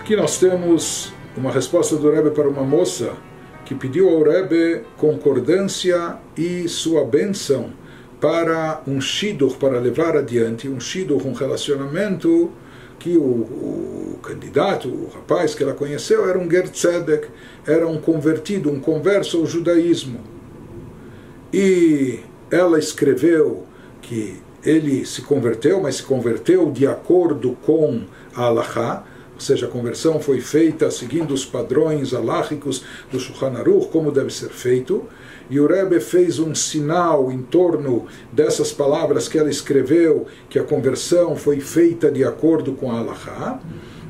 Aqui nós temos uma resposta do Rebbe para uma moça que pediu ao Rebbe concordância e sua benção para um shidur, para levar adiante um shidur, um relacionamento que o, o, candidato, o rapaz que ela conheceu, era um Gertzedek, era um convertido, um converso ao judaísmo. E ela escreveu que ele se converteu, mas se converteu de acordo com a Allahá, ou seja, a conversão foi feita seguindo os padrões aláhicos do Shulchan Aruch, como deve ser feito, e o Rebbe fez um sinal em torno dessas palavras que ela escreveu, que a conversão foi feita de acordo com a Allahá.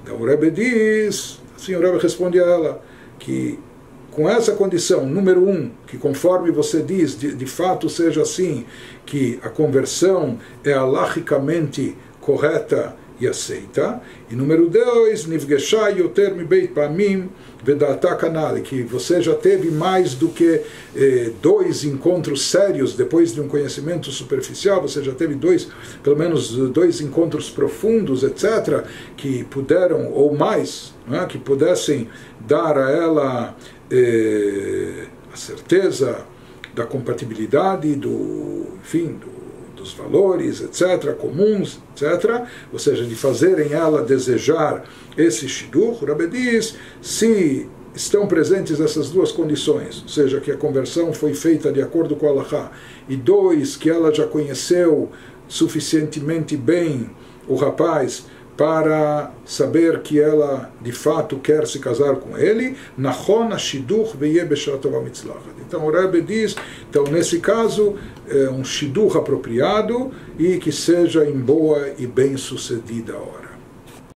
Então o Rebbe diz, assim o Rebbe responde a ela, que com essa condição, número um, que conforme você diz, de, de fato seja assim, que a conversão é alahicamente correta e aceita. E número dois, Nivgeshai Yoter Beit Pamim Vedata Kanal, que você já teve mais do que eh, dois encontros sérios depois de um conhecimento superficial, você já teve dois, pelo menos dois encontros profundos, etc., que puderam, ou mais, é, que pudessem dar a ela eh, a certeza da compatibilidade, do, enfim, do dos valores, etc., comuns, etc., ou seja, de fazerem ela desejar esse shidur, o Rebbe diz, se estão presentes essas duas condições, ou seja, que a conversão foi feita de acordo com Allah, e dois, que ela já conheceu suficientemente bem o rapaz para saber que ela de fato quer se casar com ele, Então o Rebbe diz, então nesse caso, é um Shiduch apropriado e que seja em boa e bem sucedida hora.